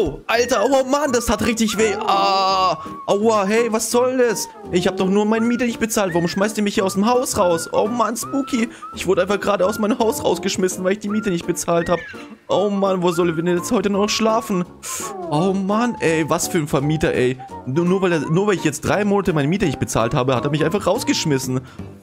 Au, Alter, oh Mann, das tat richtig weh. Ah, aua, hey, was soll das? Ich habe doch nur meine Miete nicht bezahlt. Warum schmeißt ihr mich hier aus dem Haus raus? Oh Mann, Spooky. Ich wurde einfach gerade aus meinem Haus rausgeschmissen, weil ich die Miete nicht bezahlt habe. Oh Mann, wo soll ich denn jetzt heute noch schlafen? Oh Mann, ey, was für ein Vermieter, ey. Nur, nur, weil, nur weil ich jetzt drei Monate meine Miete nicht bezahlt habe, hat er mich einfach rausgeschmissen.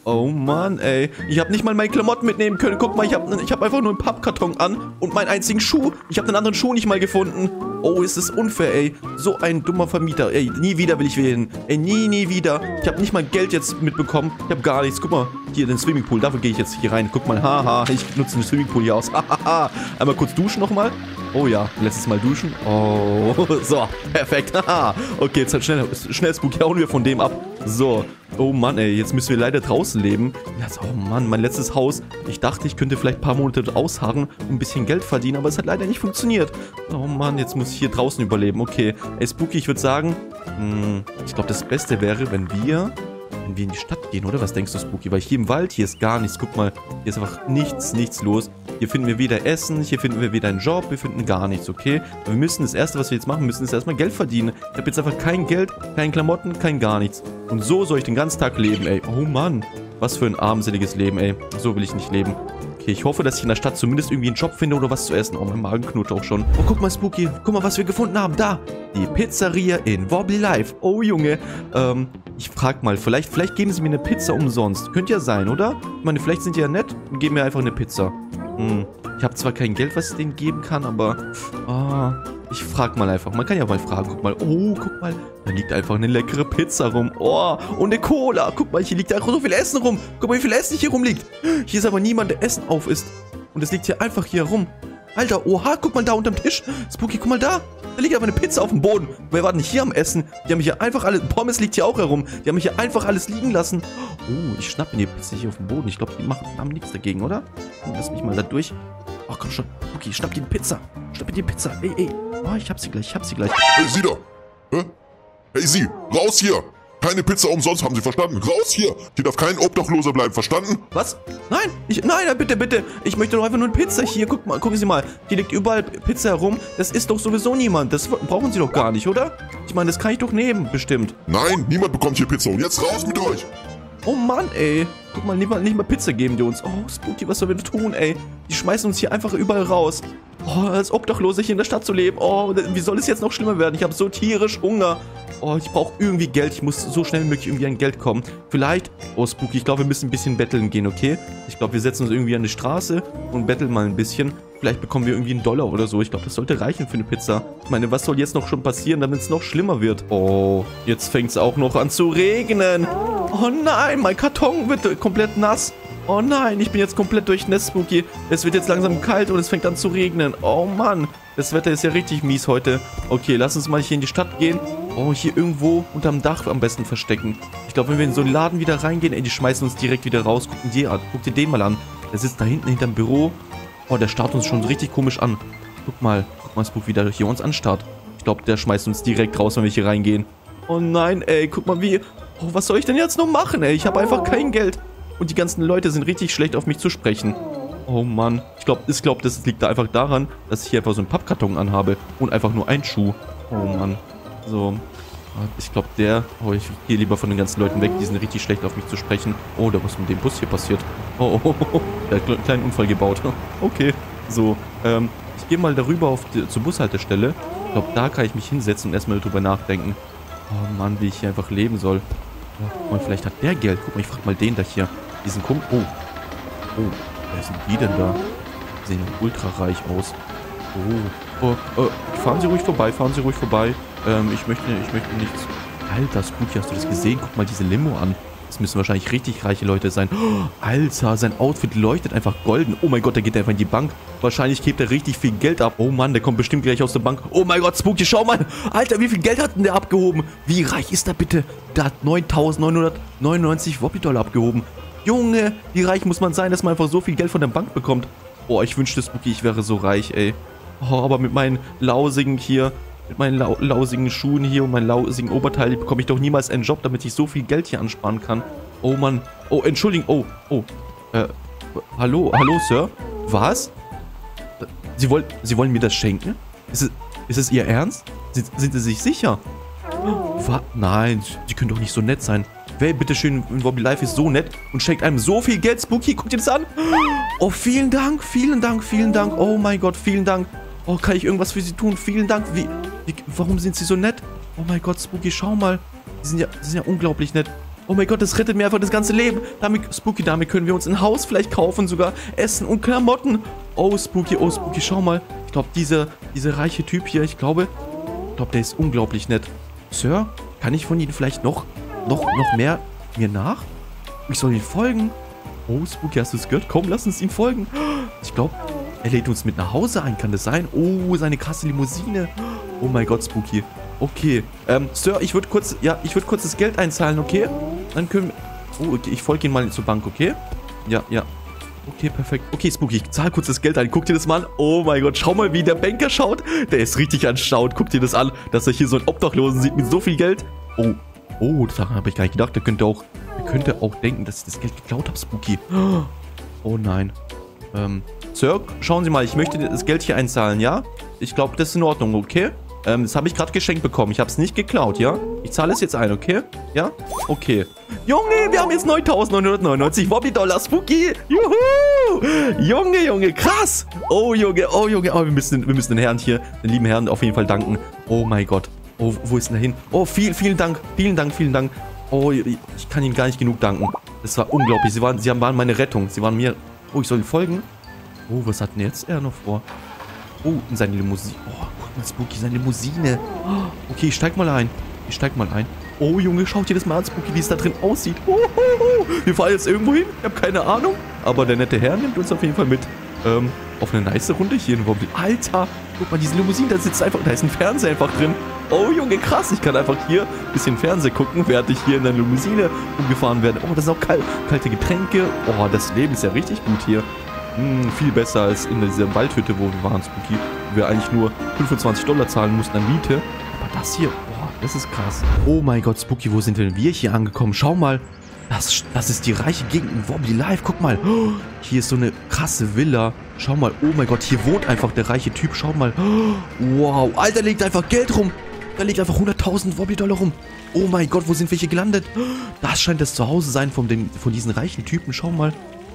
Oh Mann, ey. Ich habe nicht mal meine Klamotten mitnehmen können. Guck mal, ich habe ich hab einfach nur einen Pappkarton an und meinen einzigen Schuh. Ich habe einen anderen Schuh nicht mal gefunden. Oh, ist das unfair, ey. So ein dummer Vermieter. Ey, nie wieder will ich wählen. Ey, nie, nie wieder. Ich habe nicht mal Geld jetzt mitbekommen. Ich habe gar nichts. Guck mal, hier den Swimmingpool. Dafür gehe ich jetzt hier rein. Guck mal, haha. Ich nutze den Swimmingpool hier aus. Hahaha. Einmal kurz duschen nochmal. Oh ja, letztes Mal duschen. Oh, so, perfekt. Haha. okay, jetzt halt schnell, schnell Spooky, hauen wir von dem ab. So, oh Mann, ey, jetzt müssen wir leider draußen leben. Oh Mann, mein letztes Haus. Ich dachte, ich könnte vielleicht ein paar Monate ausharren und ein bisschen Geld verdienen, aber es hat leider nicht funktioniert. Oh Mann, jetzt muss ich hier draußen überleben. Okay, ey, Spooky, ich würde sagen, mh, hm, ich glaube, das Beste wäre, wenn wir wenn wir in die Stadt gehen, oder? Was denkst du, Spooky? Weil hier im Wald, hier ist gar nichts. Guck mal, hier ist einfach nichts, nichts los. Hier finden wir weder Essen, hier finden wir weder einen Job, wir finden gar nichts, okay? Wir müssen, das Erste, was wir jetzt machen müssen, ist erstmal Geld verdienen. Ich habe jetzt einfach kein Geld, kein Klamotten, kein gar nichts. Und so soll ich den ganzen Tag leben, ey. Oh Mann, was für ein armseliges Leben, ey. So will ich nicht leben. Okay, ich hoffe, dass ich in der Stadt zumindest irgendwie einen Job finde oder was zu essen. Oh, mein Magen knurrt auch schon. Oh, guck mal, Spooky. Guck mal, was wir gefunden haben. Da. Die Pizzeria in Wobbly Life. Oh, Junge. Ähm, ich frag mal. Vielleicht, vielleicht geben sie mir eine Pizza umsonst. Könnte ja sein, oder? Ich meine, vielleicht sind die ja nett und geben mir einfach eine Pizza. Hm. Ich habe zwar kein Geld, was ich denen geben kann, aber... Oh, ich frag mal einfach. Man kann ja mal fragen. Guck mal. Oh, guck mal. Da liegt einfach eine leckere Pizza rum. Oh, und eine Cola. Guck mal, hier liegt einfach so viel Essen rum. Guck mal, wie viel Essen hier rumliegt. Hier ist aber niemand, der Essen auf ist. Und es liegt hier einfach hier rum. Alter, oha, guck mal da unterm Tisch. Spooky, guck mal da. Da liegt aber eine Pizza auf dem Boden. Wer war denn hier am Essen? Die haben hier einfach alles... Pommes liegt hier auch herum. Die haben hier einfach alles liegen lassen. Oh, ich schnappe mir die Pizza hier auf dem Boden. Ich glaube, die machen, haben nichts dagegen, oder? Lass mich mal da durch. Oh, komm schon. Okay, schnapp dir die Pizza. Schnapp dir die Pizza. Ey, ey. Oh, ich hab sie gleich, ich hab sie gleich. Hey, Sie da. Hä? Hey, Sie. Raus hier. Keine Pizza umsonst, haben Sie verstanden? Raus hier! Hier darf kein Obdachloser bleiben, verstanden? Was? Nein, ich, nein, bitte, bitte. Ich möchte doch einfach nur eine Pizza hier. Guck mal, gucken Sie mal. Hier liegt überall Pizza herum. Das ist doch sowieso niemand. Das brauchen Sie doch gar nicht, oder? Ich meine, das kann ich doch nehmen, bestimmt. Nein, niemand bekommt hier Pizza. Und jetzt raus mit euch! Oh Mann, ey. Guck mal, nicht mal, nicht mal Pizza geben die uns. Oh, Spooky, was sollen wir tun, ey? Die schmeißen uns hier einfach überall raus. Oh, als Obdachlose hier in der Stadt zu leben. Oh, wie soll es jetzt noch schlimmer werden? Ich habe so tierisch Hunger. Oh, ich brauche irgendwie Geld. Ich muss so schnell wie möglich irgendwie an Geld kommen. Vielleicht... Oh, Spooky, ich glaube, wir müssen ein bisschen betteln gehen, okay? Ich glaube, wir setzen uns irgendwie an die Straße und betteln mal ein bisschen. Vielleicht bekommen wir irgendwie einen Dollar oder so. Ich glaube, das sollte reichen für eine Pizza. Ich meine, was soll jetzt noch schon passieren, damit es noch schlimmer wird? Oh, jetzt fängt es auch noch an zu regnen. Oh nein, mein Karton wird komplett nass. Oh nein, ich bin jetzt komplett durchnässt, Spooky. Es wird jetzt langsam kalt und es fängt an zu regnen. Oh Mann, das Wetter ist ja richtig mies heute. Okay, lass uns mal hier in die Stadt gehen. Oh, hier irgendwo unterm Dach am besten verstecken. Ich glaube, wenn wir in so einen Laden wieder reingehen, ey, die schmeißen uns direkt wieder raus. Gucken die, guck dir den mal an. Der sitzt da hinten hinterm Büro. Oh, der starrt uns schon richtig komisch an. Guck mal, guck mal, Spook, wie der hier uns anstarrt. Ich glaube, der schmeißt uns direkt raus, wenn wir hier reingehen. Oh nein, ey, guck mal wie... Oh, was soll ich denn jetzt noch machen, ey? Ich habe einfach kein Geld. Und die ganzen Leute sind richtig schlecht auf mich zu sprechen. Oh Mann. Ich glaube, ich glaub, das liegt da einfach daran, dass ich hier einfach so einen Pappkarton anhabe. Und einfach nur einen Schuh. Oh Mann. So. Ich glaube, der... Oh, ich gehe lieber von den ganzen Leuten weg. Die sind richtig schlecht auf mich zu sprechen. Oh, da was mit dem Bus hier passiert. Oh, oh, oh, oh. Der hat einen kleinen Unfall gebaut. Okay. So. Ähm, ich gehe mal darüber auf die, zur Bushaltestelle. Ich glaube, da kann ich mich hinsetzen und erstmal drüber nachdenken. Oh Mann, wie ich hier einfach leben soll. Und vielleicht hat der Geld. Guck mal, ich frag mal den da hier. Diesen Kumpel. Oh. Oh. Wer sind die denn da? Die sehen ultra reich aus. Oh. Oh. oh. Fahren Sie ruhig vorbei. Fahren Sie ruhig vorbei. Ähm, ich möchte, ich möchte nichts. Alter, Spooky, hast du das gesehen? Guck mal diese Limo an. Das müssen wahrscheinlich richtig reiche Leute sein. Oh, Alter, sein Outfit leuchtet einfach golden. Oh mein Gott, der geht einfach in die Bank. Wahrscheinlich gibt er richtig viel Geld ab. Oh Mann, der kommt bestimmt gleich aus der Bank. Oh mein Gott, Spooky, schau mal. Alter, wie viel Geld hat denn der abgehoben? Wie reich ist der bitte? Der hat 9.999 Wobby-Dollar abgehoben. Junge, wie reich muss man sein, dass man einfach so viel Geld von der Bank bekommt? Boah, ich wünschte, Spooky, ich wäre so reich, ey. Oh, aber mit meinen lausigen hier mit meinen lau lausigen Schuhen hier und meinen lausigen Oberteil bekomme ich doch niemals einen Job, damit ich so viel Geld hier ansparen kann. Oh Mann. Oh, Entschuldigung. Oh, oh. Äh, hallo, hallo, Sir. Was? Sie, wollt, Sie wollen mir das schenken? Ist es, Ist es ihr Ernst? Sind, sind sie sich sicher? Was? Nein, sie können doch nicht so nett sein. Wer bitteschön in Bobby Life ist so nett und schenkt einem so viel Geld? Spooky, guckt ihr das an? Oh, vielen Dank, vielen Dank, vielen Dank. Oh mein Gott, vielen Dank. Oh, kann ich irgendwas für sie tun? Vielen Dank. Wie, wie warum sind sie so nett? Oh mein Gott, Spooky, schau mal. Sie sind ja, sie sind ja unglaublich nett. Oh mein Gott, das rettet mir einfach das ganze Leben. Damit, Spooky, damit können wir uns ein Haus vielleicht kaufen, sogar Essen und Klamotten. Oh, Spooky, oh, Spooky, schau mal. Ich glaube, dieser, dieser reiche Typ hier, ich glaube, ich glaube, der ist unglaublich nett. Sir, kann ich von Ihnen vielleicht noch, noch, noch mehr mir nach? Ich soll Ihnen folgen. Oh, Spooky, hast du es gehört? Komm, lass uns ihm folgen. Ich glaube, er lädt uns mit nach Hause ein. Kann das sein? Oh, seine krasse Limousine. Oh mein Gott, Spooky. Okay. Ähm, Sir, ich würde kurz, ja, ich würde kurz das Geld einzahlen, okay? Dann können wir... Oh, okay, ich folge Ihnen mal zur Bank, okay? Ja, ja. Okay, perfekt. Okay, Spooky, ich zahle kurz das Geld ein. Guck dir das mal an. Oh mein Gott, schau mal, wie der Banker schaut. Der ist richtig anstaut. Guck dir das an, dass er hier so einen Obdachlosen sieht mit so viel Geld. Oh, oh, daran habe ich gar nicht gedacht. Der könnte auch, der könnte auch denken, dass ich das Geld geklaut habe, Spooky. Oh nein. Ähm, Sir, schauen Sie mal, ich möchte das Geld hier einzahlen, ja? Ich glaube, das ist in Ordnung, okay? Ähm, das habe ich gerade geschenkt bekommen. Ich habe es nicht geklaut, ja? Ich zahle es jetzt ein, okay? Ja? Okay. Junge, wir haben jetzt 9.999 Wobby-Dollar, Spooky. Juhu! Junge, Junge, krass. Oh, Junge, oh, Junge. Oh, wir müssen, wir müssen den Herrn hier, den lieben Herrn auf jeden Fall danken. Oh mein Gott. Oh, wo ist denn der hin? Oh, viel, vielen Dank. Vielen Dank, vielen Dank. Oh, ich kann Ihnen gar nicht genug danken. Das war unglaublich. Sie waren, Sie waren meine Rettung. Sie waren mir... Oh, ich soll Ihnen folgen? Oh, was hat denn jetzt er noch vor? Oh, in seine Limousine. Oh, mal, Spooky, seine Limousine. Okay, ich steig mal ein. Ich steig mal ein. Oh, Junge, schaut dir das mal an, Spooky, wie es da drin aussieht. Oh, oh, oh. Wir fahren jetzt irgendwo hin. Ich habe keine Ahnung. Aber der nette Herr nimmt uns auf jeden Fall mit. Ähm, auf eine nice Runde hier in Wobbly. Alter, guck mal, diese Limousine, da sitzt einfach, da ist ein Fernseher einfach drin. Oh, Junge, krass. Ich kann einfach hier ein bisschen Fernsehen gucken, während ich hier in der Limousine umgefahren werde. Oh, das sind auch kal kalte Getränke. Oh, das Leben ist ja richtig gut hier. Hm, viel besser als in dieser Waldhütte, wo wir waren, Spooky. Wo wir eigentlich nur 25 Dollar zahlen mussten an Miete. Aber das hier, boah, das ist krass. Oh mein Gott, Spooky, wo sind denn wir hier angekommen? Schau mal. Das, das ist die reiche Gegend in Wobbly Life. Guck mal. Oh, hier ist so eine krasse Villa. Schau mal. Oh mein Gott, hier wohnt einfach der reiche Typ. Schau mal. Oh, wow. Alter, liegt einfach Geld rum. Da liegt einfach 100.000 Wobbly-Dollar rum. Oh mein Gott, wo sind wir hier gelandet? Das scheint das Zuhause sein von, den, von diesen reichen Typen. Schau mal.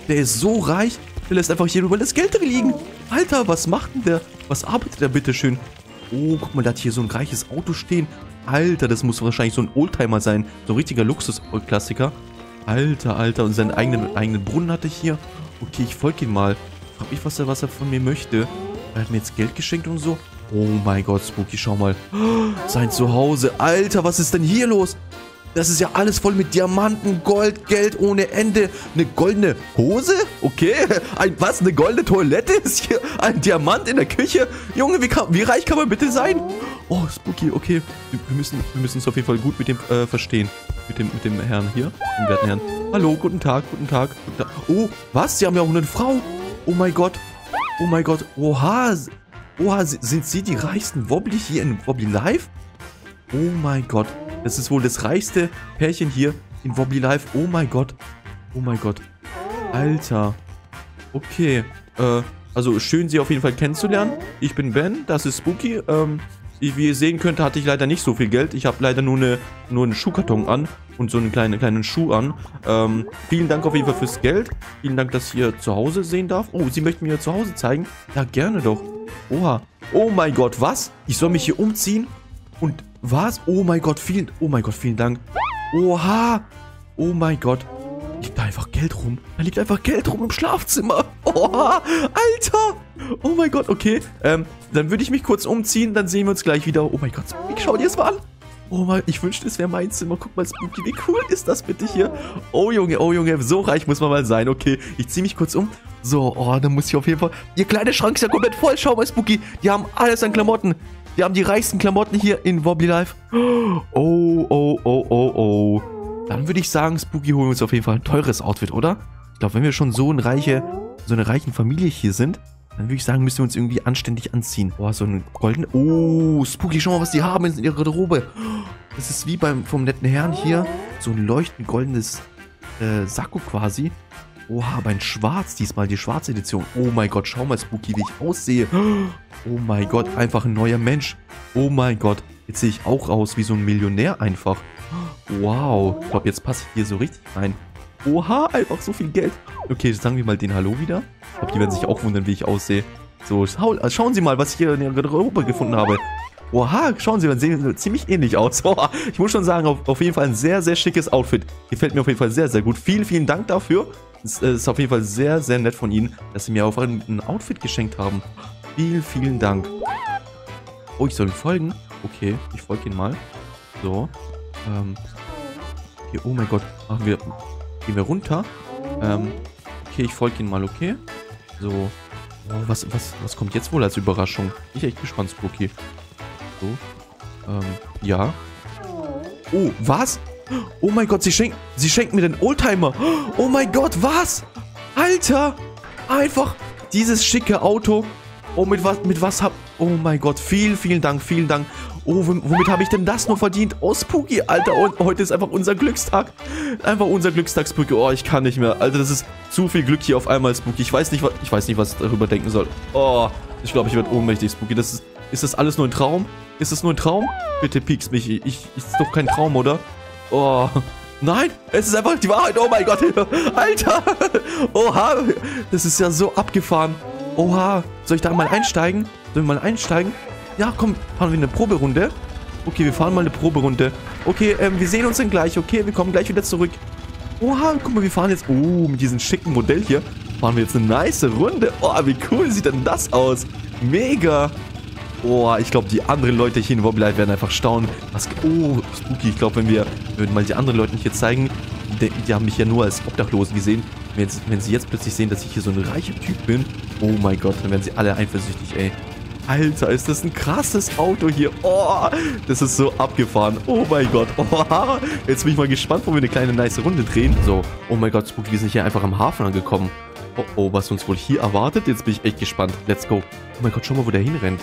Der ist so reich. Der lässt einfach hier überall das Geld drin liegen. Alter, was macht denn der? Was arbeitet der bitteschön? Oh, guck mal, der hat hier so ein reiches Auto stehen. Alter, das muss wahrscheinlich so ein Oldtimer sein. So ein richtiger Luxus-Klassiker. Alter, Alter. Und seinen eigenen, eigenen Brunnen hatte ich hier. Okay, ich folge ihm mal. Frag mich, was er, was er von mir möchte. Er hat mir jetzt Geld geschenkt und so. Oh mein Gott, Spooky, schau mal. Sein Zuhause. Alter, was ist denn hier los? Das ist ja alles voll mit Diamanten, Gold, Geld ohne Ende. Eine goldene Hose? Okay. Ein, was? Eine goldene Toilette? Ist hier ein Diamant in der Küche? Junge, wie, kann, wie reich kann man bitte sein? Oh, Spooky, okay. Wir müssen, wir müssen uns auf jeden Fall gut mit dem äh, verstehen. Mit dem, mit dem Herrn hier. Dem werten Herrn. Hallo, guten Tag, guten Tag, guten Tag. Oh, was? Sie haben ja auch eine Frau. Oh mein Gott. Oh mein Gott. Oha. Oha, sind Sie die reichsten Wobbly hier in Wobbly Life? Oh mein Gott. Das ist wohl das reichste Pärchen hier in Wobbly Life. Oh mein Gott. Oh mein Gott. Alter. Okay. Äh, also schön, Sie auf jeden Fall kennenzulernen. Ich bin Ben, das ist Spooky. Ähm, wie ihr sehen könnt, hatte ich leider nicht so viel Geld. Ich habe leider nur, eine, nur einen Schuhkarton an und so einen kleinen, kleinen Schuh an. Ähm, vielen Dank auf jeden Fall fürs Geld. Vielen Dank, dass ich hier zu Hause sehen darf. Oh, Sie möchten mir zu Hause zeigen? Ja, gerne doch. Oha. Oh mein Gott, was? Ich soll mich hier umziehen? Und was? Oh mein Gott, vielen... Oh mein Gott, vielen Dank. Oha. Oh mein Gott. Liegt da einfach Geld rum? Da liegt einfach Geld rum im Schlafzimmer. Oha. Alter. Oh mein Gott, okay. Ähm, dann würde ich mich kurz umziehen, dann sehen wir uns gleich wieder. Oh mein Gott, Spooky, schau dir das mal an. Oh mein, ich wünschte, es wäre mein Zimmer. Guck mal, Spooky, wie cool ist das bitte hier? Oh Junge, oh Junge, so reich muss man mal sein. Okay, ich ziehe mich kurz um. So, oh, dann muss ich auf jeden Fall... Ihr kleiner Schrank ist ja komplett voll. Schau mal, Spooky, die haben alles an Klamotten. Die haben die reichsten Klamotten hier in Wobbly Life. Oh, oh, oh, oh, oh. Dann würde ich sagen, Spooky holen wir uns auf jeden Fall ein teures Outfit, oder? Ich glaube, wenn wir schon so eine reiche, so eine reichen Familie hier sind, dann würde ich sagen, müssen wir uns irgendwie anständig anziehen. Boah, so ein golden... Oh, Spooky, schau mal, was die haben in ihrer Garderobe. Das ist wie beim vom netten Herrn hier. So ein leuchtend goldenes äh, Sakko quasi. Oha, aber in schwarz diesmal, die schwarze Edition. Oh mein Gott, schau mal, Spooky, wie ich aussehe. Oh mein Gott, einfach ein neuer Mensch. Oh mein Gott, jetzt sehe ich auch aus wie so ein Millionär einfach. Wow, ich glaube, jetzt passe ich hier so richtig rein. Oha, einfach so viel Geld. Okay, sagen wir mal den Hallo wieder. Ich glaube, die werden sich auch wundern, wie ich aussehe. So, schau, schauen Sie mal, was ich hier in der Garderobe gefunden habe. Oha, schauen Sie, man sehen ziemlich ähnlich aus. Oha, ich muss schon sagen, auf, auf, jeden Fall ein sehr, sehr schickes Outfit. Gefällt mir auf jeden Fall sehr, sehr gut. Vielen, vielen Dank dafür. Es ist auf jeden Fall sehr, sehr nett von Ihnen, dass Sie mir auch ein, Outfit geschenkt haben. Vielen, vielen Dank. Oh, ich soll ihm folgen? Okay, ich folge ihn mal. So. Ähm. Hier, oh mein Gott. Machen wir. Gehen wir runter. Ähm. Okay, ich folge ihn mal, okay? So. Oh, was, was, was kommt jetzt wohl als Überraschung? Bin ich echt gespannt, Spooky. So. Ähm, ja. Oh, was? Oh mein Gott, sie schenkt, sie schenkt mir den Oldtimer. Oh mein Gott, was? Alter. Einfach dieses schicke Auto. Oh, mit was, mit was hab... Oh mein Gott, vielen, vielen Dank, vielen Dank. Oh, womit habe ich denn das nur verdient? Oh, Spooky, Alter. Und heute ist einfach unser Glückstag. Einfach unser Glückstag, Spooky. Oh, ich kann nicht mehr. Alter, das ist zu viel Glück hier auf einmal, Spooky. Ich weiß nicht, was, ich weiß nicht, was ich darüber denken soll. Oh, ich glaube, ich werde ohnmächtig, Spooky. Das ist, ist das alles nur ein Traum? Ist das nur ein Traum? Bitte piekst mich. Ich, ist doch kein Traum, oder? Oh, nein, es ist einfach die Wahrheit. Oh mein Gott, Alter. Oha, das ist ja so abgefahren. Oha, soll ich da mal einsteigen? Sollen wir mal einsteigen? Ja, komm, fahren wir eine Proberunde. Okay, wir fahren mal eine Proberunde. Okay, ähm, wir sehen uns dann gleich. Okay, wir kommen gleich wieder zurück. Oha, guck mal, wir fahren jetzt... Oh, mit diesem schicken Modell hier fahren wir jetzt eine nice Runde. Oh, wie cool sieht denn das aus? Mega. Boah, ich glaube, die anderen Leute hier in Wobblife werden einfach staunen. Was, oh, spooky. Ich glaube, wenn wir würden mal die anderen Leute hier zeigen, die, die, haben mich ja nur als Obdachlosen gesehen. Wenn, wenn sie jetzt plötzlich sehen, dass ich hier so ein reicher Typ bin, oh mein Gott, dann werden sie alle eifersüchtig, ey. Alter, ist das ein krasses Auto hier. Oh, das ist so abgefahren. Oh mein Gott. Oh, jetzt bin ich mal gespannt, wo wir eine kleine nice Runde drehen. So, oh mein Gott, Spooky, wir sind hier einfach am Hafen angekommen. Oh, oh, was uns wohl hier erwartet? Jetzt bin ich echt gespannt. Let's go. Oh mein Gott, schau mal, wo der hinrennt.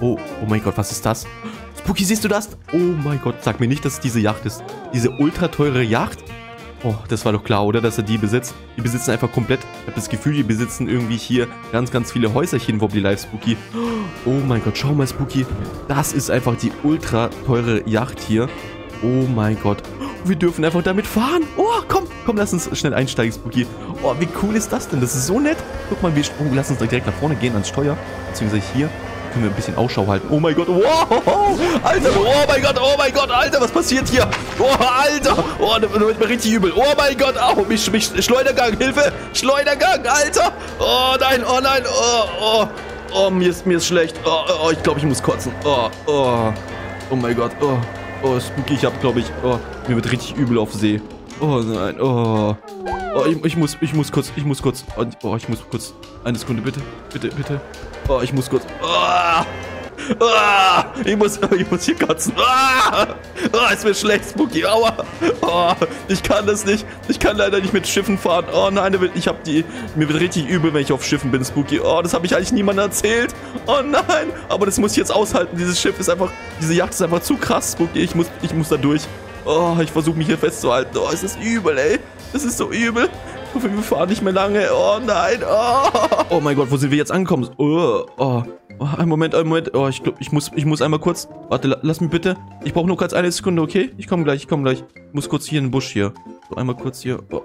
Oh, oh mein Gott, was ist das? Spooky, siehst du das? Oh mein Gott, sag mir nicht, dass es diese Yacht ist. Diese ultra teure Yacht? Oh, das war doch klar, oder? Dass er die besitzt. Die besitzen einfach komplett. Ich habe das Gefühl, die besitzen irgendwie hier ganz, ganz viele Häuserchen, Wobbly Life Spooky. Oh mein Gott, schau mal, Spooky. Das ist einfach die ultra teure Yacht hier. Oh mein Gott. Wir dürfen einfach damit fahren. Oh, komm, komm, lass uns schnell einsteigen, Spooky. Oh, wie cool ist das denn? Das ist so nett. Guck mal, wir, oh, lass uns direkt nach vorne gehen ans Steuer. Beziehungsweise hier können wir ein bisschen Ausschau halten. Oh mein Gott, wow, Alter, oh mein Gott, oh mein Gott, Alter, was passiert hier? Oh, Alter, oh, da wird mir richtig übel. Oh mein Gott, oh, mich, mich, Schleudergang, Hilfe, Schleudergang, Alter. Oh nein, oh nein, oh, oh, oh, mir ist, mir ist schlecht. Oh, oh ich glaube, ich muss kotzen. Oh, oh, oh mein Gott, oh, oh, Spooky, ich habe, glaube ich, oh, mir wird richtig übel auf See. Oh nein, oh. Oh, ich, ich, muss, ich muss kurz, ich muss kurz, oh, ich muss kurz, eine Sekunde, bitte, bitte, bitte. Oh, ich muss kurz. Oh, oh, ich, muss, ich muss hier kotzen. Oh, oh, ist mir schlecht, Spooky. Aua. Oh, ich kann das nicht. Ich kann leider nicht mit Schiffen fahren. Oh nein, ich hab die. Mir wird richtig übel, wenn ich auf Schiffen bin, Spooky. Oh, das habe ich eigentlich niemandem erzählt. Oh nein. Aber das muss ich jetzt aushalten. Dieses Schiff ist einfach. Diese Yacht ist einfach zu krass, Spooky. Ich muss, ich muss da durch. Oh, ich versuche mich hier festzuhalten. Oh, es ist übel, ey. Das ist so übel. Wir fahren nicht mehr lange. Oh nein. Oh. oh mein Gott, wo sind wir jetzt angekommen? Oh, oh. oh einen Moment, einen Moment. Oh, ich glaube, ich muss, ich muss einmal kurz. Warte, lass mich bitte. Ich brauche nur kurz eine Sekunde, okay? Ich komme gleich, ich komme gleich. Ich muss kurz hier in den Busch hier. So, einmal kurz hier. Oh.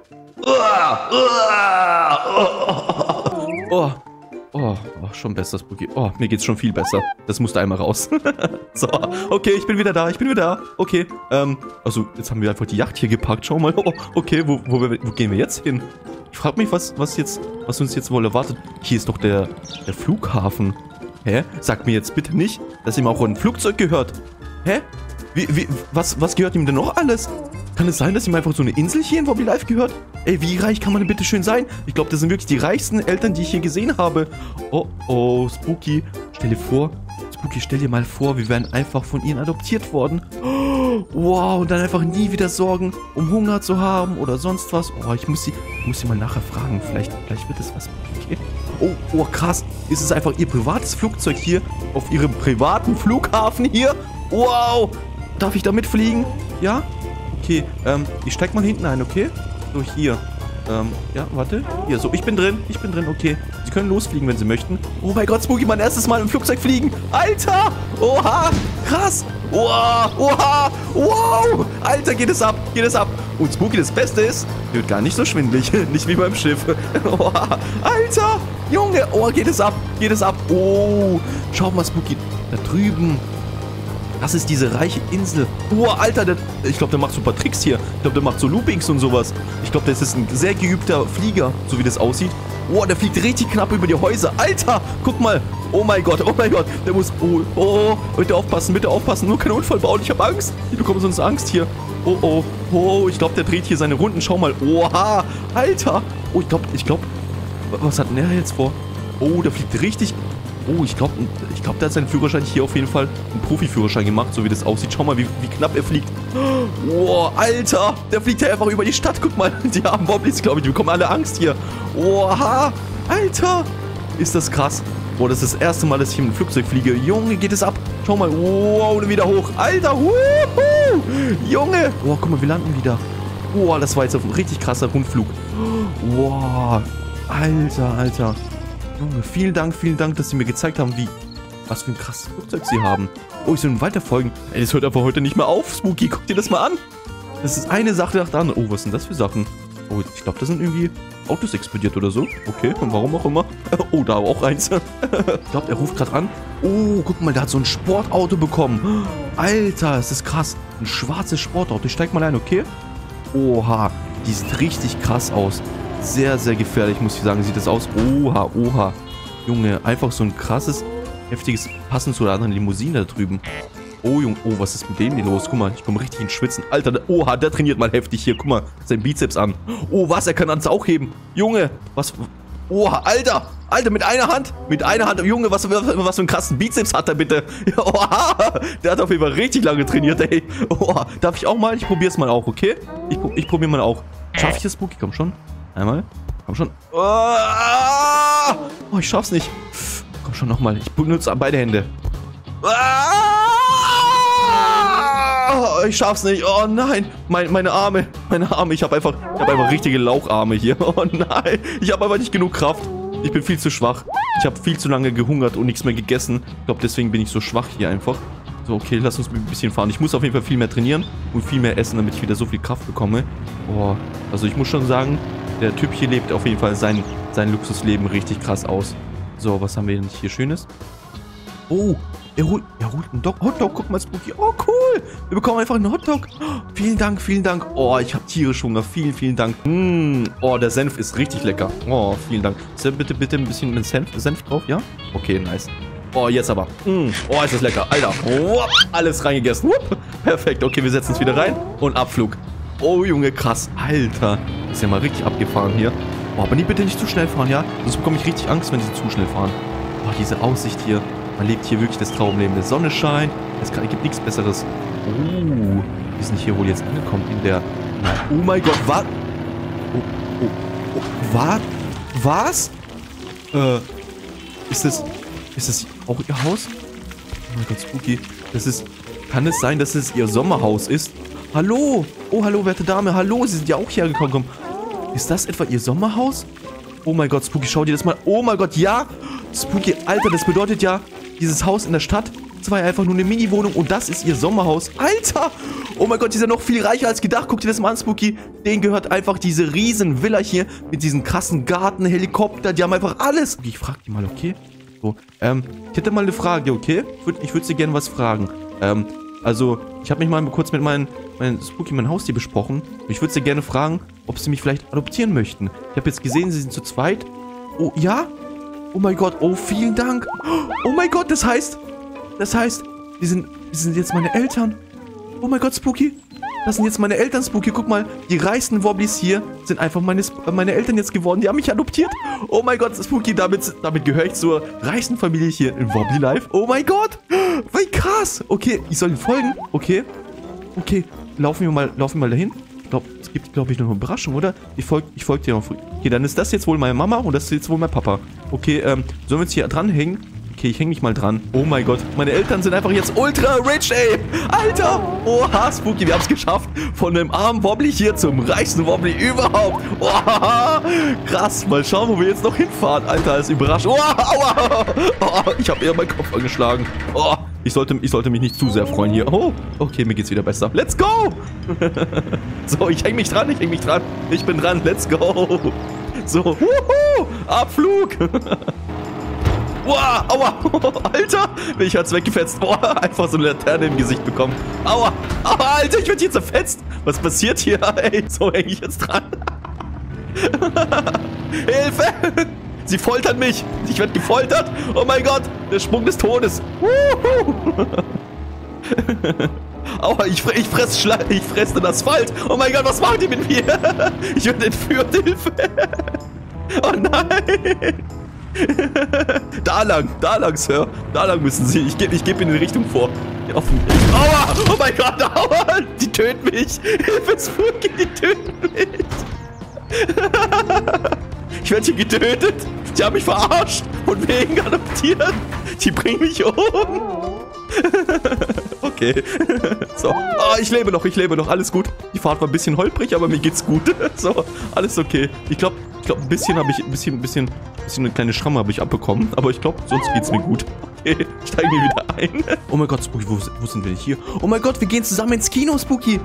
Oh. Oh, oh, schon besser, Spooky. Oh, mir geht's schon viel besser. Das musste einmal raus. so, okay, ich bin wieder da, ich bin wieder da. Okay, ähm, also jetzt haben wir einfach die Yacht hier gepackt. Schau mal. Oh, okay, wo, wo, wo gehen wir jetzt hin? Ich frage mich, was, was jetzt, was uns jetzt wohl erwartet. Hier ist doch der, der Flughafen. Hä? Sag mir jetzt bitte nicht, dass ihm auch ein Flugzeug gehört. Hä? Wie, wie, was, was gehört ihm denn noch alles? Kann es sein, dass ihm einfach so eine Insel hier in Wobby Life gehört? Ey, wie reich kann man denn bitte schön sein? Ich glaube, das sind wirklich die reichsten Eltern, die ich hier gesehen habe. Oh, oh, Spooky. Stell dir vor, Spooky, stell dir mal vor, wir wären einfach von ihnen adoptiert worden. Oh, wow, und dann einfach nie wieder Sorgen, um Hunger zu haben oder sonst was. Oh, ich muss sie, muss sie mal nachher fragen. Vielleicht, vielleicht wird es was. Okay. Oh, oh, krass. Ist es einfach ihr privates Flugzeug hier auf ihrem privaten Flughafen hier? Wow. Darf ich da mitfliegen? Ja? Okay, ähm, ich steig mal hinten ein, okay? So, hier. Ähm, ja, warte. Hier, so, ich bin drin. Ich bin drin, okay. Sie können losfliegen, wenn Sie möchten. Oh mein Gott, Spooky, mein erstes Mal im Flugzeug fliegen. Alter! Oha! Krass! Oha! Oha! Wow! Alter, geht es ab! Geht es ab! Und Spooky, das Beste ist, wird gar nicht so schwindelig. nicht wie beim Schiff. Oha! Alter! Junge! Oh, geht es ab! Geht es ab! Oh! Schau mal, Spooky. Da drüben das ist diese reiche Insel. Oh, Alter, der, ich glaube, der macht super Tricks hier. Ich glaube, der macht so Loopings und sowas. Ich glaube, das ist ein sehr geübter Flieger, so wie das aussieht. Oh, der fliegt richtig knapp über die Häuser. Alter, guck mal. Oh mein Gott, oh mein Gott. Der muss... Oh, oh, bitte aufpassen, bitte aufpassen. Nur keinen Unfall bauen. Ich habe Angst. Ich bekomme sonst Angst hier. Oh, oh, oh. Ich glaube, der dreht hier seine Runden. Schau mal. Oha, Alter. Oh, ich glaube, ich glaube... Was hat denn der jetzt vor? Oh, der fliegt richtig Oh, ich glaube, ich glaub, der hat seinen Führerschein hier auf jeden Fall einen Profiführerschein gemacht, so wie das aussieht. Schau mal, wie, wie knapp er fliegt. Oh, Alter, der fliegt ja einfach über die Stadt. Guck mal, die haben Wobblies, glaube ich. Die bekommen alle Angst hier. Oha, Alter, ist das krass. Boah, das ist das erste Mal, dass ich mit dem Flugzeug fliege. Junge, geht es ab. Schau mal, wow, wieder hoch. Alter, wuhu, Junge. Boah, guck mal, wir landen wieder. Boah, das war jetzt ein richtig krasser Rundflug. Boah, Alter, Alter. Junge, vielen Dank, vielen Dank, dass Sie mir gezeigt haben, wie... Was für ein krasses Flugzeug Sie haben. Oh, ich soll Ihnen weiterfolgen. Ey, das hört einfach heute nicht mehr auf, Spooky. Guck dir das mal an. Das ist eine Sache nach der anderen. Oh, was sind das für Sachen? Oh, ich glaube, da sind irgendwie Autos explodiert oder so. Okay, und warum auch immer. Oh, da auch eins. ich glaube, er ruft gerade an. Oh, guck mal, der hat so ein Sportauto bekommen. Alter, das ist krass. Ein schwarzes Sportauto. Ich steig mal ein, okay? Oha, die sieht richtig krass aus. Sehr, sehr gefährlich, muss ich sagen, sieht das aus. Oha, oha. Junge, einfach so ein krasses, heftiges, passend zu der anderen Limousine da drüben. Oh, Junge, oh, was ist mit dem hier los? Guck mal, ich komme richtig ins Schwitzen. Alter, oha, der trainiert mal heftig hier. Guck mal, sein Bizeps an. Oh, was, er kann ans auch heben. Junge, was, oha, Alter, Alter, mit einer Hand, mit einer Hand. Junge, was, was, was für einen krassen Bizeps hat er bitte? Oha, der hat auf jeden Fall richtig lange trainiert, ey. Oha, darf ich auch mal? Ich probiere es mal auch, okay? Ich, ich probiere mal auch. Schaffe ich das, Spooky? Komm schon. Einmal. Komm schon. Oh, ich schaff's nicht. Komm schon nochmal. Ich benutze beide Hände. Ich schaff's nicht. Oh nein. Mein, meine Arme. Meine Arme. Ich habe einfach, hab einfach richtige Laucharme hier. Oh nein. Ich habe einfach nicht genug Kraft. Ich bin viel zu schwach. Ich habe viel zu lange gehungert und nichts mehr gegessen. Ich glaube, deswegen bin ich so schwach hier einfach. So, okay, lass uns ein bisschen fahren. Ich muss auf jeden Fall viel mehr trainieren und viel mehr essen, damit ich wieder so viel Kraft bekomme. Boah, also ich muss schon sagen, der Typ hier lebt auf jeden Fall sein, sein Luxusleben richtig krass aus. So, was haben wir denn hier Schönes? Oh, er holt, er holt einen Dog Hotdog. Guck mal, Spooky. Oh, cool. Wir bekommen einfach einen Hotdog. Vielen Dank, vielen Dank. Oh, ich habe tierisch Hunger. Vielen, vielen Dank. Mm, oh, der Senf ist richtig lecker. Oh, vielen Dank. Bitte, bitte ein bisschen mit Senf, Senf drauf, ja? Okay, nice. Oh, jetzt aber. Mm, oh, ist das lecker. Alter. Oh, alles reingegessen. Perfekt. Okay, wir setzen es wieder rein. Und Abflug. Oh, Junge, krass. Alter. Ist ja mal richtig abgefahren hier. Oh, aber nie bitte nicht zu schnell fahren, ja? Sonst bekomme ich richtig Angst, wenn sie zu schnell fahren. Oh, diese Aussicht hier. Man lebt hier wirklich das Traumleben. Der Sonne scheint. Es gibt nichts Besseres. Oh, wir sind hier wohl jetzt angekommen in der... Oh mein Gott, was? Oh, oh, oh, was? Was? Äh, ist das... Ist das auch ihr Haus? Oh mein Gott, spooky. Das ist... Kann es sein, dass es ihr Sommerhaus ist? Hallo? Oh, hallo, werte Dame. Hallo, Sie sind ja auch hierher gekommen. Ist das etwa Ihr Sommerhaus? Oh mein Gott, Spooky, schau dir das mal... Oh mein Gott, ja! Spooky, Alter, das bedeutet ja, dieses Haus in der Stadt, das war ja einfach nur eine Mini-Wohnung und das ist Ihr Sommerhaus. Alter! Oh mein Gott, die sind noch viel reicher als gedacht. Guck dir das mal an, Spooky. Denen gehört einfach diese riesen Villa hier mit diesem krassen Garten, Helikopter. Die haben einfach alles. Ich frag die mal, okay? So, ähm, ich hätte mal eine Frage, okay? Ich würde würd sie gerne was fragen. Ähm, also, ich habe mich mal kurz mit meinen mein Spooky, mein Haustier besprochen. Ich würde sie gerne fragen, ob sie mich vielleicht adoptieren möchten. Ich habe jetzt gesehen, sie sind zu zweit. Oh, ja? Oh mein Gott, oh, vielen Dank. Oh mein Gott, das heißt, das heißt, die sind, die sind jetzt meine Eltern. Oh mein Gott, Spooky. Das sind jetzt meine Eltern, Spooky. Guck mal, die reichsten Wobblies hier sind einfach meine, meine Eltern jetzt geworden. Die haben mich adoptiert. Oh mein Gott, Spooky, damit, damit gehöre ich zur reichsten Familie hier in Wobbly Life. Oh mein Gott, wie krass. Okay, ich soll ihnen folgen. Okay, okay, laufen wir mal, laufen wir mal dahin. Ich glaube, es gibt, glaube ich, noch eine Überraschung, oder? Ich folge ich folg dir noch. Okay, dann ist das jetzt wohl meine Mama und das ist jetzt wohl mein Papa. Okay, ähm, sollen wir jetzt hier dranhängen? Okay, ich hänge mich mal dran. Oh mein Gott, meine Eltern sind einfach jetzt ultra rich, ey. Alter. Oha, Spooky, wir haben es geschafft. Von dem armen Wobbly hier zum reichsten Wobbly überhaupt. Oha, krass. Mal schauen, wo wir jetzt noch hinfahren. Alter, ist überrascht. Oha, aua. Oh, ich habe eher meinen Kopf angeschlagen. Oh, ich sollte, ich sollte mich nicht zu sehr freuen hier. Oh, okay, mir geht's wieder besser. Let's go. so, ich hänge mich dran, ich hänge mich dran. Ich bin dran, let's go. So, wuhu, Abflug. Wow, aua, Alter, mich hat's weggefetzt. Boah, einfach so eine Laterne im Gesicht bekommen. Aua, aua, Alter, ich werde hier zerfetzt. Was passiert hier? Ey, so hänge ich jetzt dran. Hilfe! Sie foltern mich. Ich werde gefoltert. Oh mein Gott, der Sprung des Todes. Aua, ich, ich fress Schla ich fress den Asphalt. Oh mein Gott, was machen die mit mir? Ich werde entführt, Hilfe. Oh nein. da lang, da lang, Sir. Da lang müssen Sie. Ich gebe ich geb Ihnen die Richtung vor. Offen. Aua! Oh mein Gott, aua! Die töten mich! Hilfe, Spooky, die töten ich werde hier getötet! Die haben mich verarscht! Und wegen adoptiert! Die bringen mich um! okay. so. Oh, ich lebe noch, ich lebe noch. Alles gut. Die Fahrt war ein bisschen holprig, aber mir geht's gut. so, alles okay. Ich glaube, ich glaube, ein bisschen habe ich, ein bisschen, ein bisschen, ein bisschen eine kleine Schramme habe ich abbekommen. Aber ich glaube, sonst geht's mir gut. Okay, steigen wir wieder ein. Oh mein Gott, Spooky, wo, wo sind wir hier? Oh mein Gott, wir gehen zusammen ins Kino, Spooky.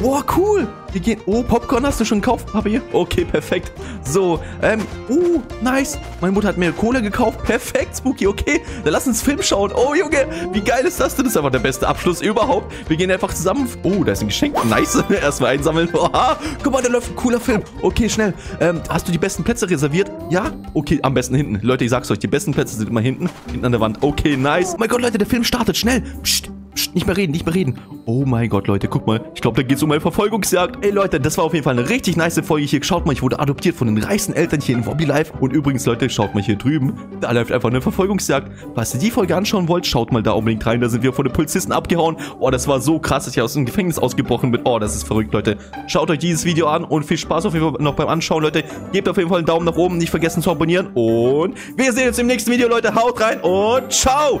Boah, cool. Wir gehen... Oh, Popcorn hast du schon gekauft, Papi? Okay, perfekt. So, ähm, uh, nice. Meine Mutter hat mir Kohle gekauft. Perfekt, Spooky, okay. Dann lass uns Film schauen. Oh, Junge, wie geil ist das denn? Das ist einfach der beste Abschluss überhaupt. Wir gehen einfach zusammen... Oh, da ist ein Geschenk. Nice. Erstmal einsammeln. Oha, guck mal, da läuft ein cooler Film. Okay, schnell. Ähm, hast du die besten Plätze reserviert? Ja? Okay, am besten hinten. Leute, ich sag's euch, die besten Plätze sind immer hinten. Hinten an der Wand. Okay, nice. Oh mein Gott, Leute, der Film startet. Schnell. Psst. Psst, nicht mehr reden, nicht mehr reden. Oh mein Gott, Leute, guck mal. Ich glaube, da geht es um eine Verfolgungsjagd. Ey, Leute, das war auf jeden Fall eine richtig nice Folge hier. Schaut mal, ich wurde adoptiert von den reichsten Eltern hier in Wobby Life. Und übrigens, Leute, schaut mal hier drüben. Da läuft einfach eine Verfolgungsjagd. Falls ihr die Folge anschauen wollt, schaut mal da unbedingt rein. Da sind wir von den Polizisten abgehauen. Oh, das war so krass, dass ich aus dem Gefängnis ausgebrochen bin. Oh, das ist verrückt, Leute. Schaut euch dieses Video an und viel Spaß auf jeden Fall noch beim Anschauen, Leute. Gebt auf jeden Fall einen Daumen nach oben. Nicht vergessen zu abonnieren. Und wir sehen uns im nächsten Video, Leute. Haut rein und ciao!